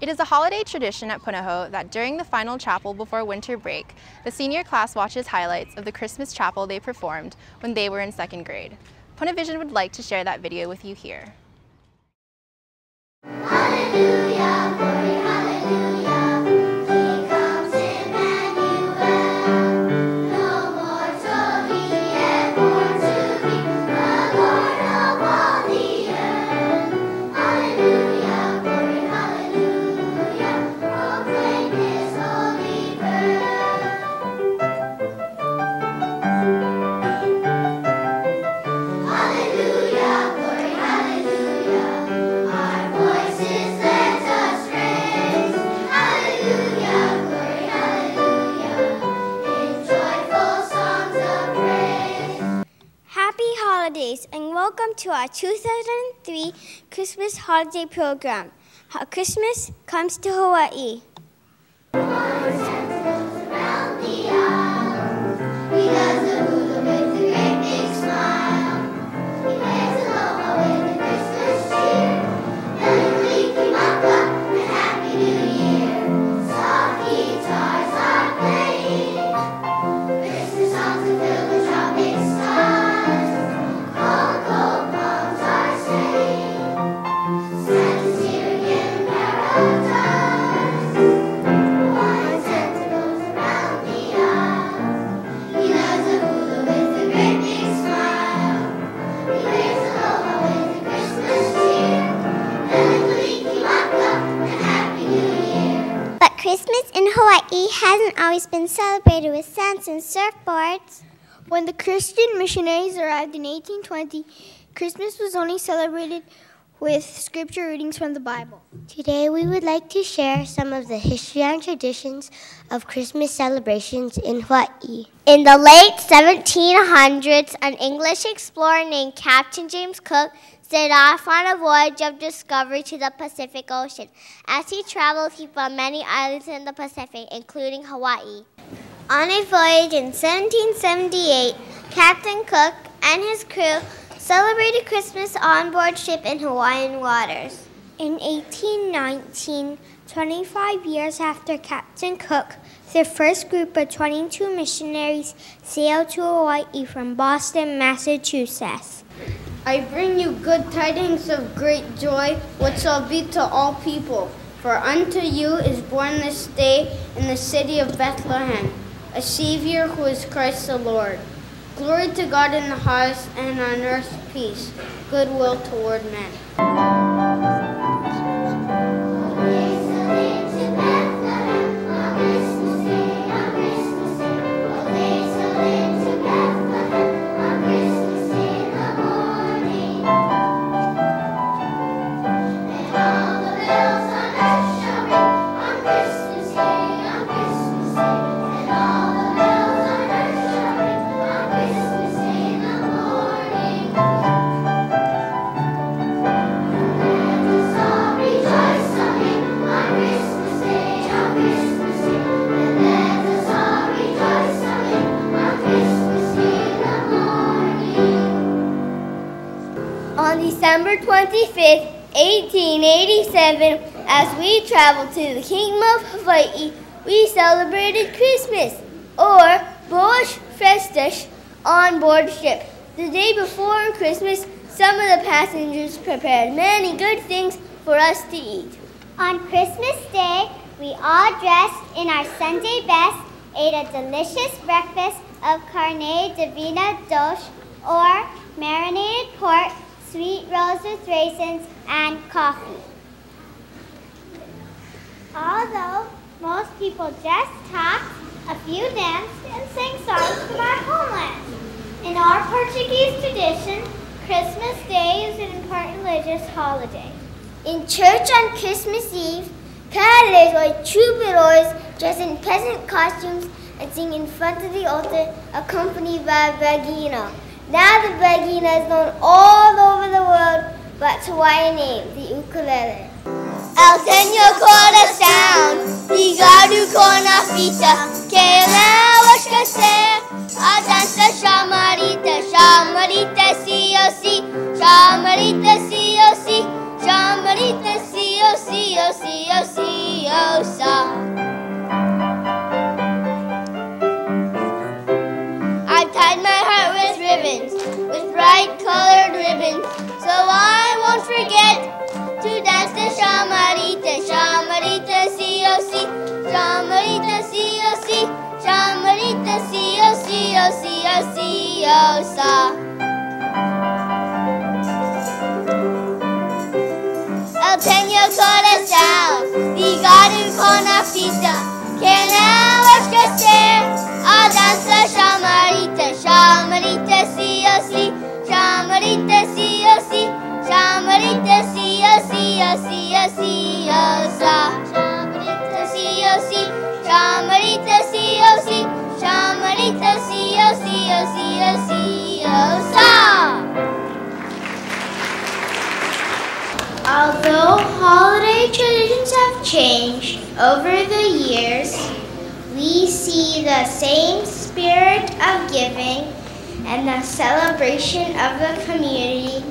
It is a holiday tradition at Punahou that during the final chapel before winter break, the senior class watches highlights of the Christmas chapel they performed when they were in second grade. Punavision would like to share that video with you here. Welcome to our 2003 Christmas holiday program. How Christmas comes to Hawaii. Hasn't always been celebrated with scents and surfboards. When the Christian missionaries arrived in 1820, Christmas was only celebrated with scripture readings from the Bible. Today, we would like to share some of the history and traditions of Christmas celebrations in Hawaii. In the late 1700s, an English explorer named Captain James Cook set off on a voyage of discovery to the Pacific Ocean. As he traveled, he found many islands in the Pacific, including Hawaii. On a voyage in 1778, Captain Cook and his crew celebrated Christmas on board ship in Hawaiian waters. In 1819, 25 years after Captain Cook, the first group of 22 missionaries sailed to Hawaii from Boston, Massachusetts. I bring you good tidings of great joy, which shall be to all people. For unto you is born this day in the city of Bethlehem a Savior who is Christ the Lord. Glory to God in the highest, and on earth peace, goodwill toward men. 25th, 1887, as we traveled to the Kingdom of Hawaii, we celebrated Christmas, or Boas Festas, on board ship. The day before Christmas, some of the passengers prepared many good things for us to eat. On Christmas Day, we all dressed in our Sunday best, ate a delicious breakfast of carne divina doce, or marinated pork sweet rolls with raisins, and coffee. Although most people just talked, a few danced and sang songs from our homeland. In our Portuguese tradition, Christmas Day is an important religious holiday. In church on Christmas Eve, carolers or troubadours dress in peasant costumes and sing in front of the altar accompanied by a braguinha. Now the braguinha is known all over the world, but to Hawaiian name, the ukulele. El tenho coração ligado com a fita que leva a esquecer a dança chamarita, chamarita sim ou sim, chamarita sim ou sim, chamarita sim ou sim ou sim ou sim. Bright colored ribbons. So I won't forget to dance the chamarita, chamarita, C-O-C, chamarita, C-O-C, chamarita, C-O-C, O-C, O-C, O-Sa. El Peño Corazón, ligado con la pista, queremos crecer a danza chamarita, Although holiday traditions have changed over the years, we see the same spirit of giving and the celebration of the community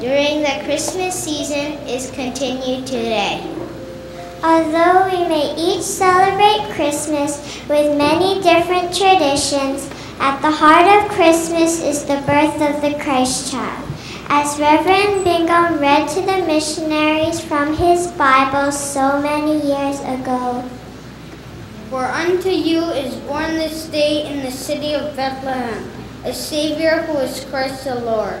during the Christmas season is continued today. Although we may each celebrate Christmas with many different traditions, at the heart of Christmas is the birth of the Christ child. As Reverend Bingham read to the missionaries from his Bible so many years ago, For unto you is born this day in the city of Bethlehem a Savior who is Christ the Lord.